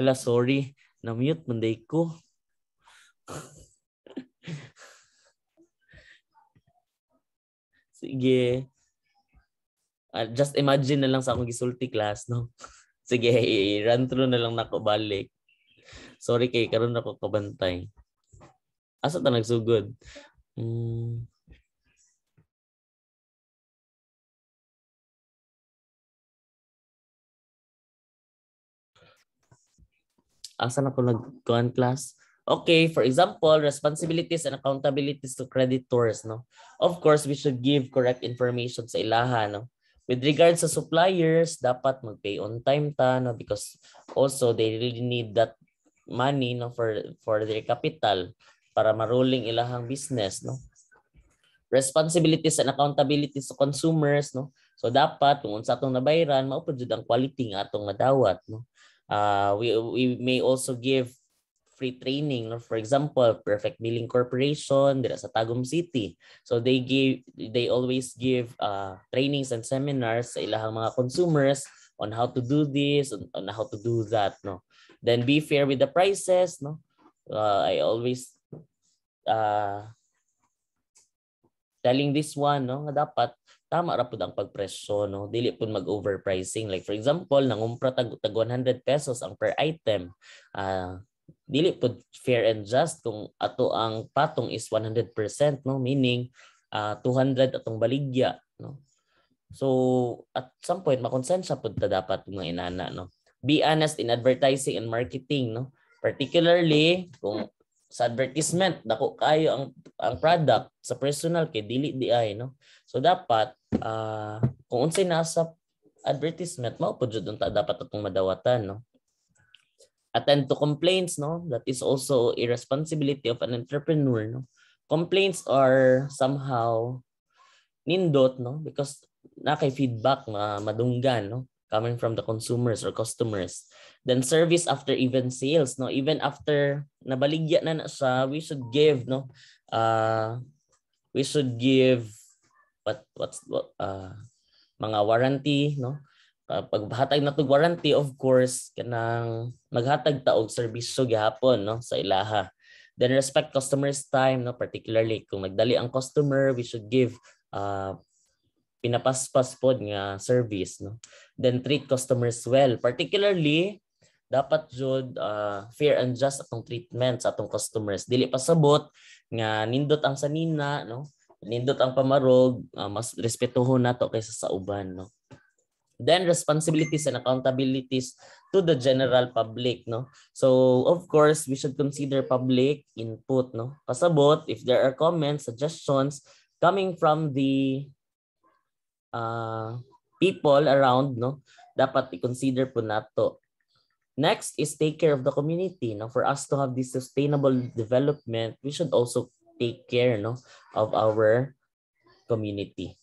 Ala, sorry. Na-mute manday ko. Sige. Uh, just imagine na lang sa akong gisulti class, no? Sige, run through na lang nako balik. Sorry kay karon ako kabantay. Asa ta nagsugod? Hmm. Asa na ko nag class? Okay, for example, responsibilities and accountabilities to creditors, no? Of course, we should give correct information sa ilaha, no? With regards sa suppliers, dapat mag-pay on time ta, no? Because also, they really need that money, no? For, for their capital para maruling ilahang business, no? Responsibilities and accountabilities to consumers, no? So dapat kung unsa atong nabayran, mao jud ang quality nga atong madawat, no? Uh, we we may also give free training. For example, Perfect Billing Corporation dira sa Tagum City. So they give they always give uh, trainings and seminars sa ilahang mga consumers on how to do this, on, how to do that. No? Then be fair with the prices. No? Uh, I always uh, telling this one no dapat tama ra pud ang pagpresyo no? Dili pud mag overpricing like for example nangumpra tag, tag 100 pesos ang per item. Uh, dili pud fair and just kung ato ang patong is 100% no? Meaning uh, ah, 200 atong baligya no? So at some point makonsensya pud ta dapat mga inana no? Be honest in advertising and marketing no? Particularly kung sa advertisement dako kayo ang ang product. Sa personal kay dili di ay no? So dapat uh, kung unsay nasa advertisement mao pud jud ta dapat atong madawatan no? Attend to complaints no? That is also a responsibility of an entrepreneur no? Complaints are somehow nindot no? Because na kay feedback na madunggan no coming from the consumers or customers. Then service after even sales no? Even after nabaligya na na siya we should give no? Uh we should give what what's what uh mga warranty no? Uh, paghatag na warranty of course kanang maghatag ta og serbisyo gihapon no? Sa ilaha. Then respect customers time no? Particularly kung nagdali ang customer we should give uh, pinapaspas pod nga service no? Then treat customers well. Particularly dapat jud uh, fair and just atong treatment sa atong customers. Dili pasabot nga nindot ang sanina no? Nindot ang pamarog uh, mas respetuhon nato kaysa sa uban no? Then responsibilities and accountabilities to the general public no? So of course we should consider public input no? Kasabot if there are comments suggestions coming from the uh, people around no dapat i-consider po nato next is take care of the community no for us to have this sustainable development we should also take care no of our community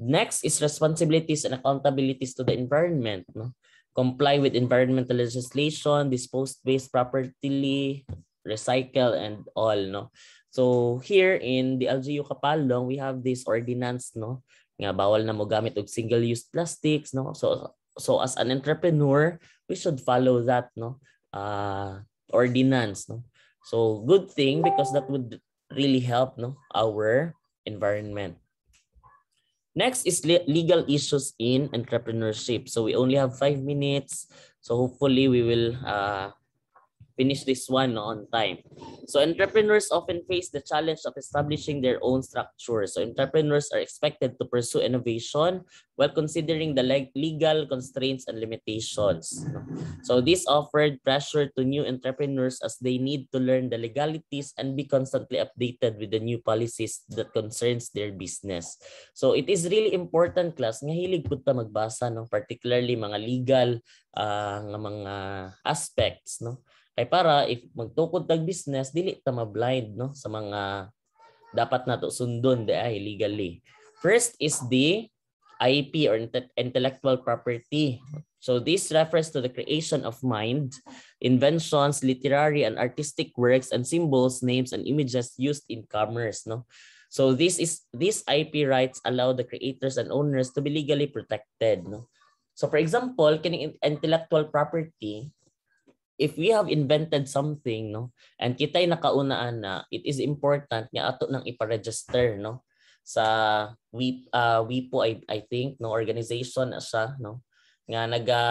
Next is responsibilities and accountabilities to the environment. No? Comply with environmental legislation, dispose waste properly, recycle, and all. No? So here in the LGU Kapalong, we have this ordinance no nga bawal na mo gamit og single-use plastics no. So so as an entrepreneur, we should follow that no uh, ordinance no. So good thing because that would really help no our environment. Next is legal issues in entrepreneurship. So we only have five minutes. So hopefully we will uh, finish this one on time. So entrepreneurs often face the challenge of establishing their own structure. So entrepreneurs are expected to pursue innovation while considering the legal constraints and limitations. So this offered pressure to new entrepreneurs as they need to learn the legalities and be constantly updated with the new policies that concerns their business. So it is really important class nga hilig pud ta magbasa no particularly mga legal uh, nga mga aspects no Kay para if magtukod tag business dili ta ma-blind no sa mga dapat nato sundon ay legally. First is the IP or intellectual property. So this refers to the creation of mind, inventions, literary and artistic works and symbols, names and images used in commerce, no? So this is these IP rights allow the creators and owners to be legally protected. No? So for example, kining intellectual property, if we have invented something, no, and kita'y nakaunaan na, it is important nga ato nang ipa-register, no, sa we uh, WIPO I, I think no organization na siya no nga naga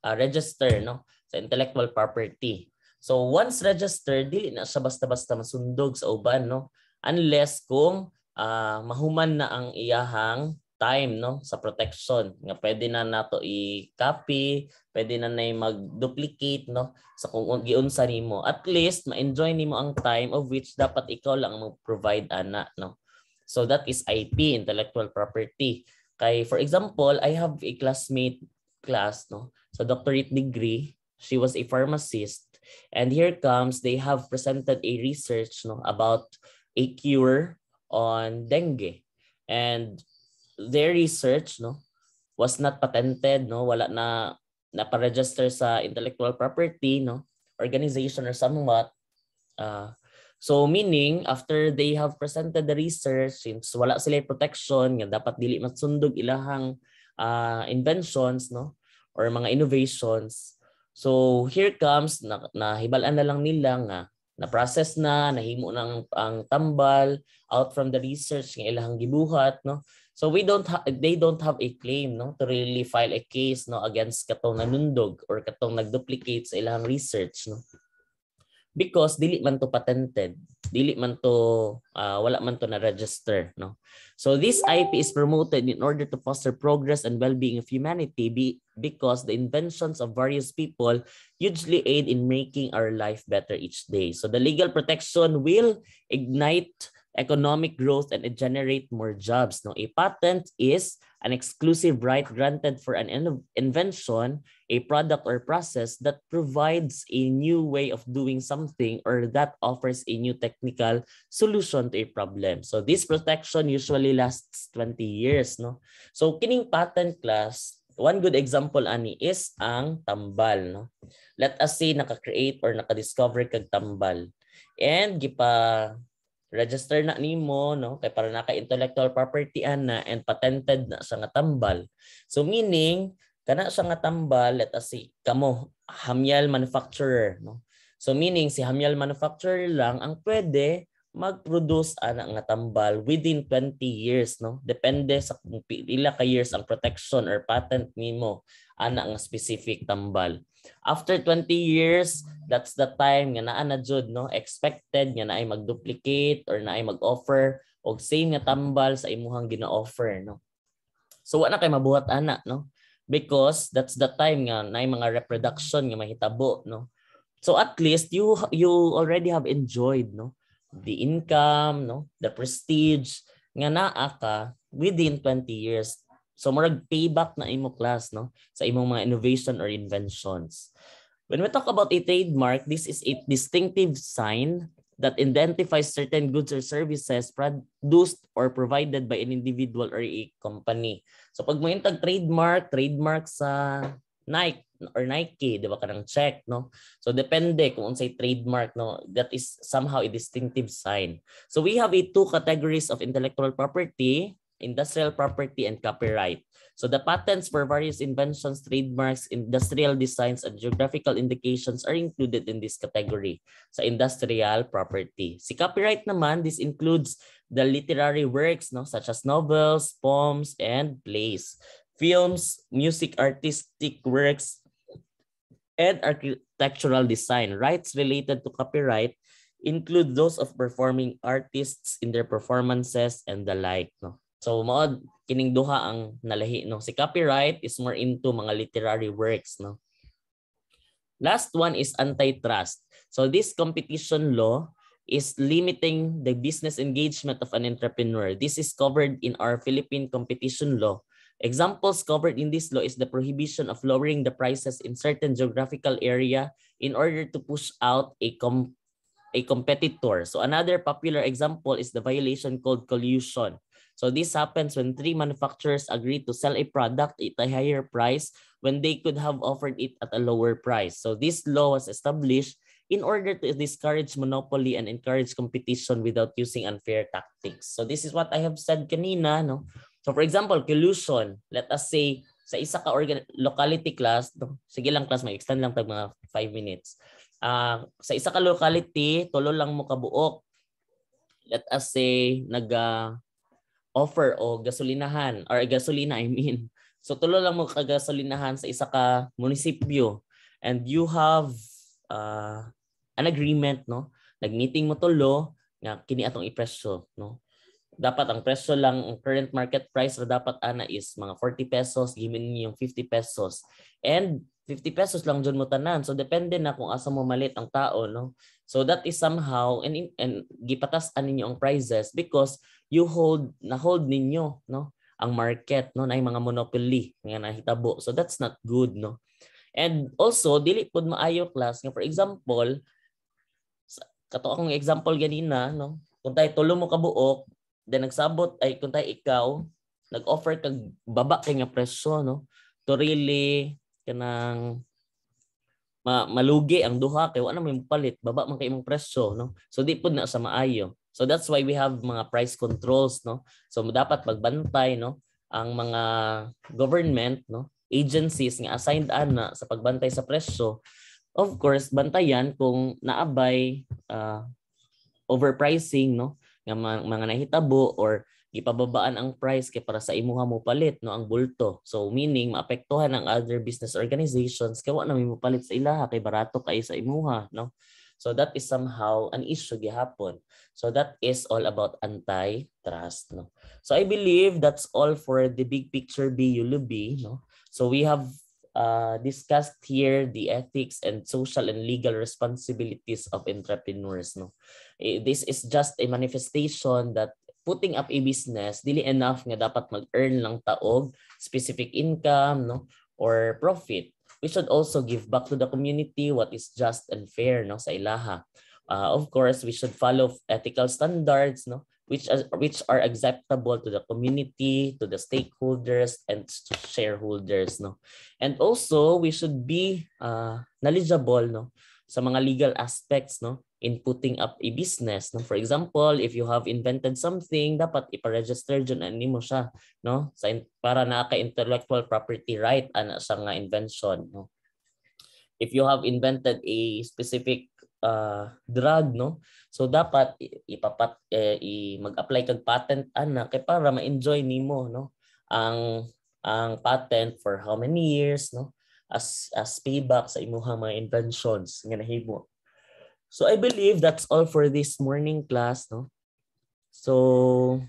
uh, register no sa intellectual property. So once registered dili na siya basta-basta masundog sa uban no unless kung uh, mahuman na ang iyahang time no sa protection nga pwede na nato i-copy pwede na nay mag-duplicate no sa kung giunsa nimo. At least ma-enjoy nimo ang time of which dapat ikaw lang mo provide ana no. So that is IP intellectual property. Kay for example I have a classmate class no sa doctorate degree. She was a pharmacist. And here comes they have presented a research no about a cure on dengue. And their research no? Was not patented no? Wala na napa-register sa intellectual property no? Organization or somewhat. Uh, so meaning after they have presented the research since wala sila protection nga dapat dili matsundog ilahang uh, inventions no? Or mga innovations. So here comes na, nahibalan na lang nila nga na process na nahimo nang ang tambal out from the research nga ilahang gibuhat no So we don't ha- they don't have a claim no to really file a case no against katong nanundog or katong nagduplicate sa ilang research no. Because dili man to patented, dili man to uh, wala man to na register no. So this IP is promoted in order to foster progress and well-being of humanity be, because the inventions of various people hugely aid in making our life better each day. So the legal protection will ignite economic growth and generate more jobs. No, a patent is an exclusive right granted for an in- invention, a product or process that provides a new way of doing something or that offers a new technical solution to a problem. So this protection usually lasts 20 years, no? So kining patent class, one good example ani is ang tambal, no? Let us say naka-create or naka-discover kag tambal. And gipa register na nimo no? Kay para naka intellectual property ana and patented na sa nga tambal. So meaning kana sa nga tambal let us say kamo Hamyal manufacturer no? So meaning si Hamyal manufacturer lang ang pwede mag-produce ana nga tambal within 20 years no? Depende sa kung pila ka years ang protection or patent nimo ana nga specific tambal After 20 years, that's the time nga naa na jud no? Expected nga naay mag-duplicate or naay mag-offer. Og same nga tambal sa imuhang gina-offer no. So wala kay mabuhat ana no? Because that's the time nga naay mga reproduction nga mahitabo no. So at least you you already have enjoyed no? The income no? The prestige nga naa ka within 20 years So murag payback na imo class no sa imong mga innovation or inventions. When we talk about a trademark, this is a distinctive sign that identifies certain goods or services produced or provided by an individual or a company. So pag mo intag trademark, trademark sa Nike or Nike, di ba kanang check, no? So depende kung unsay trademark, no? That is somehow a distinctive sign. So we have a two categories of intellectual property industrial property, and copyright. So the patents for various inventions, trademarks, industrial designs, and geographical indications are included in this category sa industrial property. Si copyright naman, this includes the literary works no, such as novels, poems, and plays, films, music, artistic works, and architectural design. Rights related to copyright include those of performing artists in their performances and the like. No? So mao kining duha ang nalahi no. Si copyright is more into mga literary works no. Last one is antitrust. So this competition law is limiting the business engagement of an entrepreneur. This is covered in our Philippine competition law. Examples covered in this law is the prohibition of lowering the prices in certain geographical area in order to push out a com a competitor. So another popular example is the violation called collusion. So this happens when three manufacturers agree to sell a product at a higher price when they could have offered it at a lower price. So this law was established in order to discourage monopoly and encourage competition without using unfair tactics. So this is what I have said kanina, no? So for example, collusion. Let us say sa isa ka organ locality class, no? sige lang class, may extend lang tag mga 5 minutes. Uh, sa isa ka locality, tulo lang mo kabuok. Let us say nag uh, offer o gasolinahan or gasolina I mean. So tulo lang mo kagasolinahan sa isa ka munisipyo. And you have uh, an agreement no? Nagmeeting mo tulo nga kini atong ipresyo no? Dapat ang presyo lang ang current market price ra dapat ana is mga 40 pesos given niyo yung 50 pesos. And 50 pesos lang jud mo tanan. So depende na kung asa mo malit ang tao no? So that is somehow and and gipatas-an ninyo ang prices because you hold na hold ninyo no ang market no na mga monopoly nga nahitabo so that's not good no And also, dili pod maayo class nga for example, kato akong example ganina, no? Kung tayo tulo mo kabuok, then nagsabot ay kung tayo ikaw, nag-offer kag baba kay nga presyo, no? To really kanang ma malugi ang duha kay wala may palit, baba man kay imong presyo, no? So di pud na sa maayo. So that's why we have mga price controls, no? So dapat magbantay, no? Ang mga government, no? agencies nga assigned ana sa pagbantay sa presyo, of course, bantayan kung naabay uh, overpricing no nga mga nahitabo or gipababaan ang price kay para sa imuha mo palit no ang bulto. So meaning maapektuhan ang other business organizations kay wa na mo palit sa ilaha kay barato kay sa imuha no. So that is somehow an issue gihapon. So that is all about antitrust no. So I believe that's all for the big picture BULB no. So we have uh, discussed here the ethics and social and legal responsibilities of entrepreneurs. No, eh, this is just a manifestation that putting up a business dili enough nga dapat mag-earn lang taog specific income no or profit we should also give back to the community what is just and fair no sa ilaha uh, of course we should follow ethical standards no which are, which are acceptable to the community, to the stakeholders and shareholders no. And also we should be uh, knowledgeable no sa mga legal aspects no in putting up a business. No. For example, if you have invented something, dapat ipa-register dyan ani mo siya no? Sa para na ka intellectual property right ana sa nga invention no. If you have invented a specific uh, drug no? So dapat ipapat eh, mag-apply kag patent ana kay para ma-enjoy nimo no? Ang ang patent for how many years no? As as payback sa imuhang mga inventions nga nahimo so i believe that's all for this morning class no? So